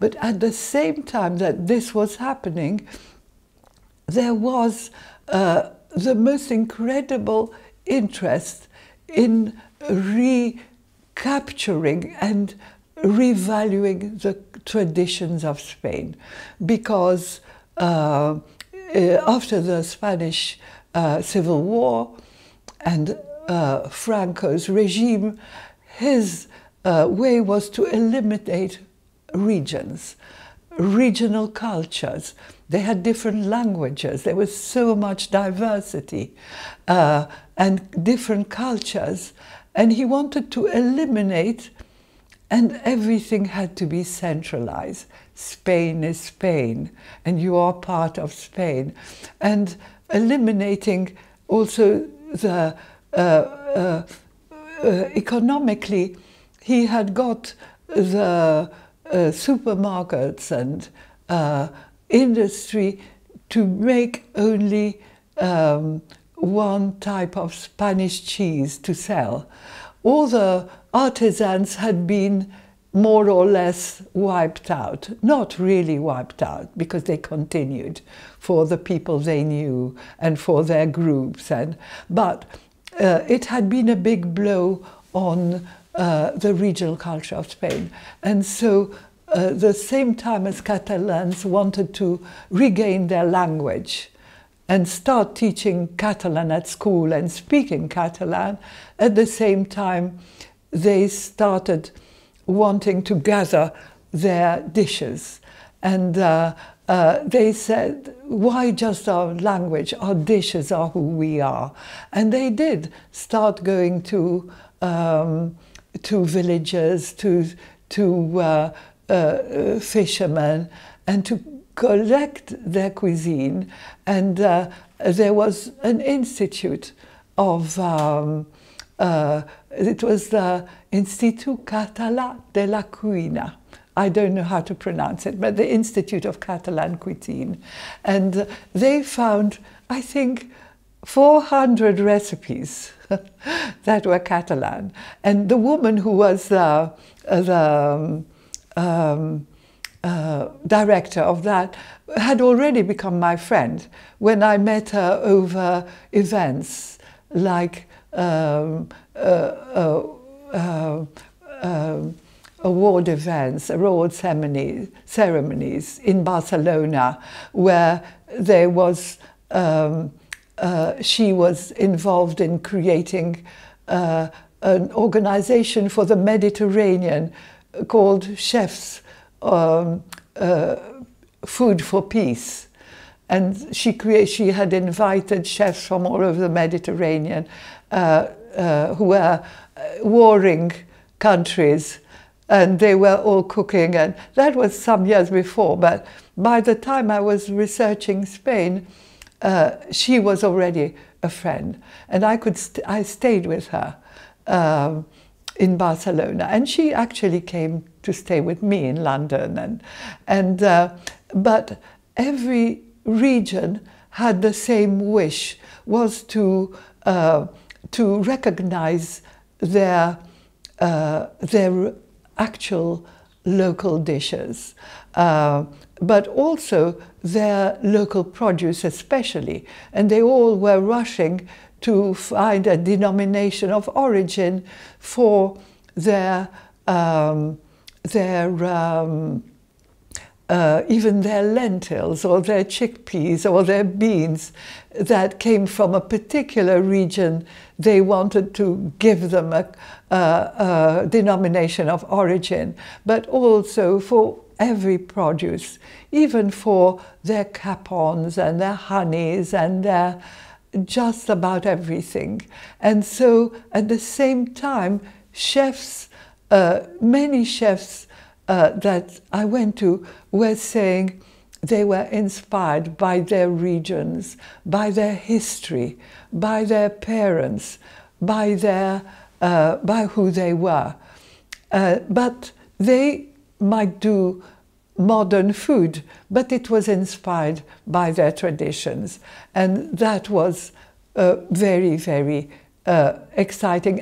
But at the same time that this was happening, there was uh, the most incredible interest in recapturing and revaluing the traditions of Spain because uh, after the Spanish uh, Civil War and uh, Franco's regime, his uh, way was to eliminate regions, regional cultures. They had different languages. There was so much diversity uh, and different cultures. And he wanted to eliminate, and everything had to be centralized. Spain is Spain, and you are part of Spain. And eliminating also the uh, uh, uh, economically, he had got the supermarkets and uh, industry to make only um, one type of Spanish cheese to sell. All the artisans had been more or less wiped out. Not really wiped out because they continued for the people they knew and for their groups. And, but uh, it had been a big blow on uh, the regional culture of Spain. And so uh, the same time as Catalans wanted to regain their language and start teaching Catalan at school and speaking Catalan, at the same time they started wanting to gather their dishes. And uh, uh, they said, why just our language? Our dishes are who we are. And they did start going to, um, to villagers, to, to uh, uh, fishermen, and to collect their cuisine. And uh, there was an institute of um, uh, it was the Institut Català de la Cuina. I don't know how to pronounce it, but the Institute of Catalan Cuisine. And they found, I think, 400 recipes that were Catalan. And the woman who was uh, the um, um, uh, director of that had already become my friend when I met her over events like um, uh, uh, uh, award events, award ceremonies, ceremonies in Barcelona, where there was um, uh, she was involved in creating uh, an organization for the Mediterranean called Chefs um, uh, Food for Peace. And she, she had invited chefs from all over the Mediterranean uh, who were warring countries and they were all cooking and that was some years before but by the time I was researching Spain uh, she was already a friend and I could st I stayed with her um, in Barcelona. And she actually came to stay with me in London and and uh, but every region had the same wish was to uh, to recognize their, uh, their actual local dishes, uh, but also their local produce especially. And they all were rushing to find a denomination of origin for their, um, their um, uh, even their lentils or their chickpeas or their beans that came from a particular region, they wanted to give them a, a, a denomination of origin, but also for every produce, even for their capons and their honeys and their just about everything. And so at the same time, chefs, uh, many chefs uh, that I went to were saying they were inspired by their regions, by their history, by their parents, by, their, uh, by who they were. Uh, but they might do modern food, but it was inspired by their traditions. And that was uh, very, very uh, exciting.